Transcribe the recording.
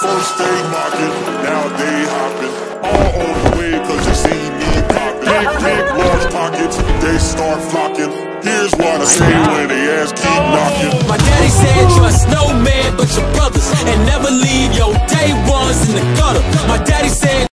First they knockin', now they hoppin' All on the way cause you see me poppin'. Big, big, large pockets, they start flockin'. Here's what I say when they ass keep knockin'. My daddy said trust no man but your brothers. And never leave your day ones in the gutter. My daddy said